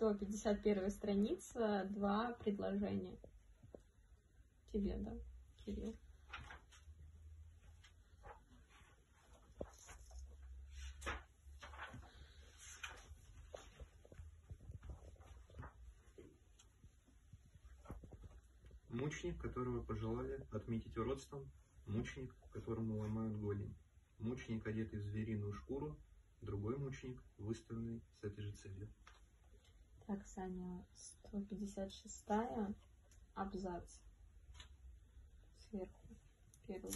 151 страница, два предложения. Тебе, да, Кирилл. Мученик, которого пожелали отметить уродством, мученик, которому ломают голень, мученик, одетый в звериную шкуру, другой мученик, выставленный с этой же целью. Так, Саня, 156 абзац. Сверху. Первый.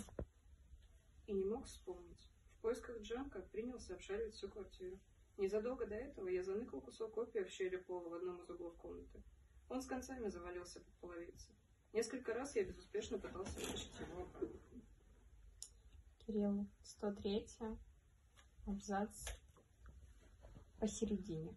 И не мог вспомнить. В поисках Джанка принялся обшаривать всю квартиру. Незадолго до этого я заныкал кусок опия в щели пола в одном из углов комнаты. Он с концами завалился под половице. Несколько раз я безуспешно пытался вытащить его обратно. Кирилл, 103 абзац посередине.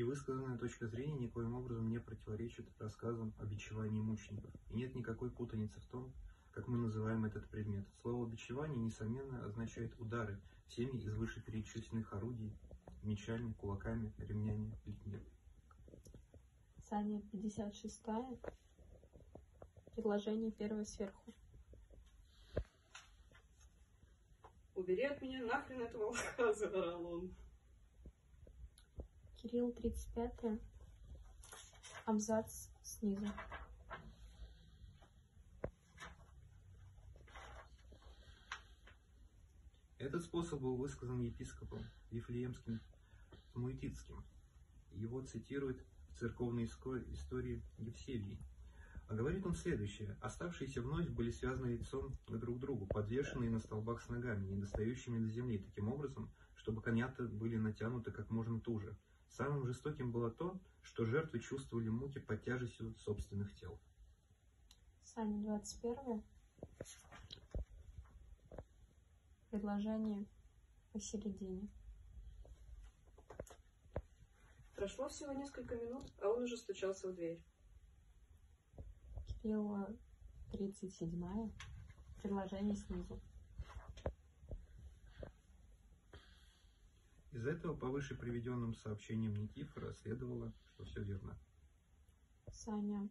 И высказанная точка зрения никоим образом не противоречит рассказам о бичевании мучеников. И нет никакой путаницы в том, как мы называем этот предмет. Слово «бичевание» несомненно означает удары всеми из вышеперечисленных орудий, мечами, кулаками, ремнями, плетьми. Саня, 56 предложение первое сверху. «Убери от меня нахрен этого волка!» – заорал он. Кирилл, 35 абзац снизу. Этот способ был высказан епископом Вифлеемским Смуетицким. Его цитирует в церковной истории Евсевий. А говорит он следующее. Оставшиеся вновь были связаны лицом друг к другу, подвешенные на столбах с ногами, не достающими до земли, таким образом, чтобы конята были натянуты как можно туже. Самым жестоким было то, что жертвы чувствовали муки под тяжестью собственных тел. Саня, 21 предложение посередине. Прошло всего несколько минут, а он уже стучался в дверь. Кирилла, 37 предложение снизу. Из этого по выше приведенным сообщениям Никифора следовало, что все верно. Саня,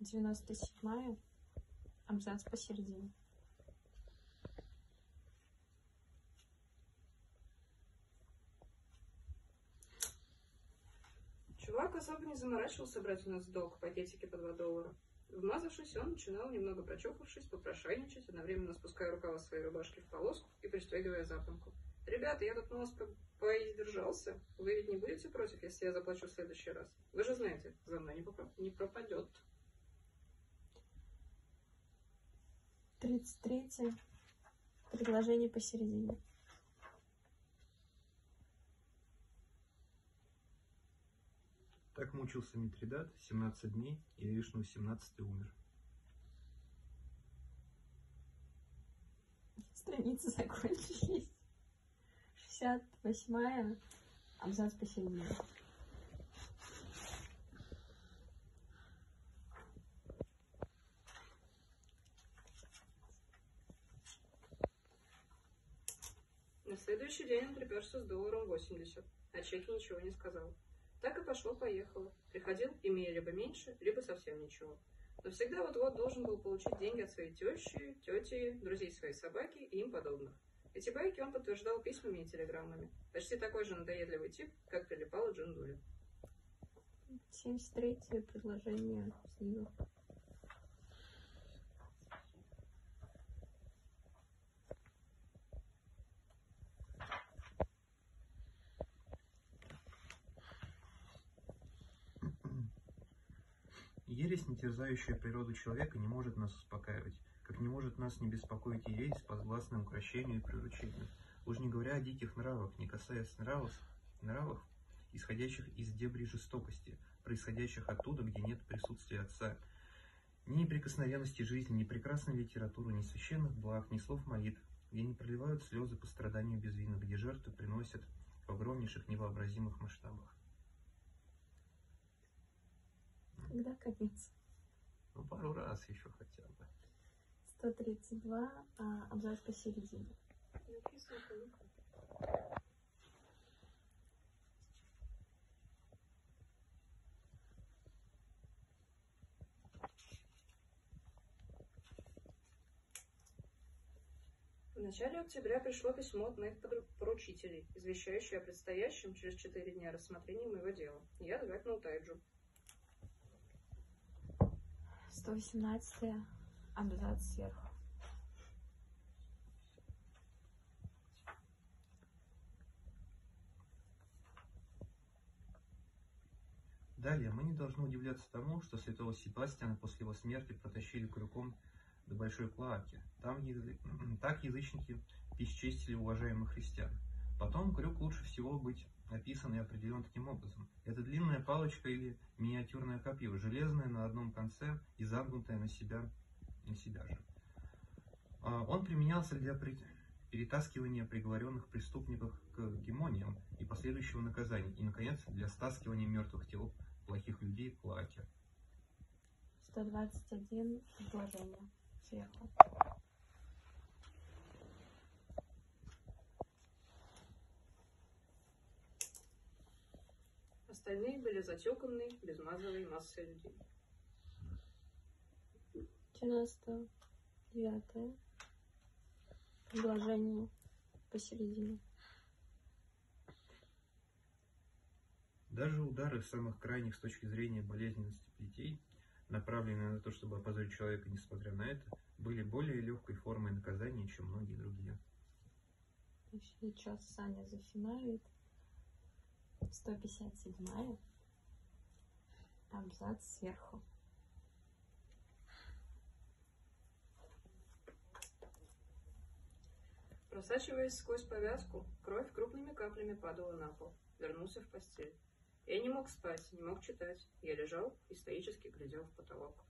97 абзац посередине. Чувак особо не заморачивался брать у нас в долг пакетики по 2 доллара. Вмазавшись, он начинал, немного прочухавшись, попрошайничать, одновременно спуская рукава своей рубашки в полоску и пристегивая запонку. «Ребята, я тут на вас по- поиздержался. Вы ведь не будете против, если я заплачу в следующий раз? Вы же знаете, за мной не, пропадет». 33 предложение посередине. Так мучился Митридат 17 дней, и лишь на 17 умер. Страницы закончились. 68 абзац посередине. На следующий день он приперся с долларом 80, о чеке ничего не сказал. Так и пошло-поехало. Приходил, имея либо меньше, либо совсем ничего. Но всегда вот-вот должен был получить деньги от своей тещи, тети, друзей своей собаки и им подобных. Эти байки он подтверждал письмами и телеграммами. Почти такой же надоедливый тип, как прилипала Джундуля. 73 предложение снизу. Ересь, не терзающая природу человека, не может нас успокаивать, как не может нас не беспокоить ересь по гласному укращению и приручению. Уж не говоря о диких нравах, не касаясь нравов, нравов, исходящих из дебри жестокости, происходящих оттуда, где нет присутствия отца, ни неприкосновенности жизни, ни прекрасной литературы, ни священных благ, ни слов молитв, где не проливают слезы по страданию безвинных, где жертвы приносят в огромнейших невообразимых масштабах. Когда конец? Ну, пару раз еще хотя бы. 132 а, абзац посередине. В начале октября пришло письмо от моих поручителей, извещающее о предстоящем через четыре дня рассмотрении моего дела. Я звякнул Тайджу. 118 абзац сверху. Далее, мы не должны удивляться тому, что святого Себастьяна после его смерти протащили крюком до Большой Клоаки. Там язы- так язычники бесчестили уважаемых христиан. Потом крюк лучше всего быть описан и определен таким образом. Это длинная палочка или миниатюрное копье, железное на одном конце и загнутое на себя, на себя же. А, Он применялся для перетаскивания приговоренных преступников к гемониям и последующего наказания, и, наконец, для стаскивания мертвых тел плохих людей к лаке. 121 предложение сверху. Остальные были затеканные, безмазовые массой людей. 99 предложение посередине. Даже удары самых крайних с точки зрения болезненности плетей, направленные на то, чтобы опозорить человека, несмотря на это, были более легкой формой наказания, чем многие другие. Сейчас Саня зафиналит. 157 абзац сверху. Просачиваясь сквозь повязку, кровь крупными каплями падала на пол. Вернулся в постель. Я не мог спать, не мог читать. Я лежал и стоически глядел в потолок.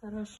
Хороший